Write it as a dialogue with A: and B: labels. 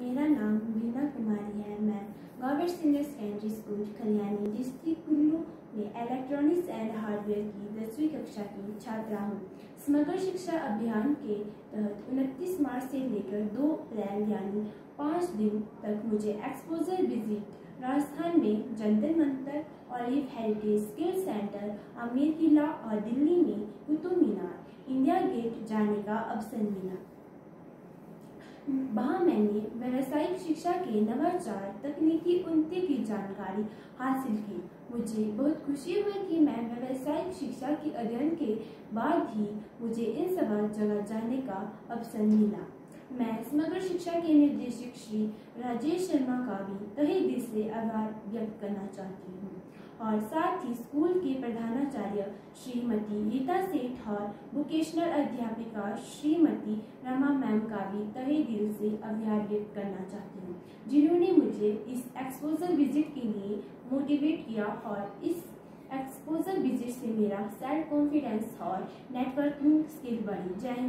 A: मेरा नाम वीना कुमारी है। मैं government senior secondary school Khaliyani district Kullu में इलेक्ट्रॉनिक्स एंड हार्डवेयर की दसवीं कक्षा की छात्रा हूँ। समग्र शिक्षा अभियान के तहत उनतीस मार्च से लेकर दो अप्रैल यानी पाँच दिन तक मुझे एक्सपोजर विज़िट राजस्थान में Jantar Mantar olive heritage skill centre Amer किला और दिल्ली में कुतुब मीनार, इंडिया गेट जाने का अवसर मिला। वहाँ मैंने व्यावसायिक शिक्षा के नवाचार, तकनीकी उन्नति की जानकारी हासिल की। मुझे बहुत खुशी हुई कि मैं व्यावसायिक शिक्षा के अध्ययन के बाद ही मुझे इन सब जगह जाने का अवसर मिला। मैं समग्र शिक्षा के निर्देशक श्री राजेश शर्मा का भी तहे दिल से आभार व्यक्त करना चाहती हूँ। और साथ ही स्कूल के प्रधानाचार्य श्रीमती गीता सेठ और वोकेशनल अध्यापिका श्रीमती रमा मैम का भी तहे दिल से आभार व्यक्त करना चाहती हूँ, जिन्होंने मुझे इस एक्सपोजर विज़िट के लिए मोटिवेट किया और इस एक्सपोजर विज़िट से मेरा सेल्फ कॉन्फिडेंस और नेटवर्किंग स्किल बढ़ी। जय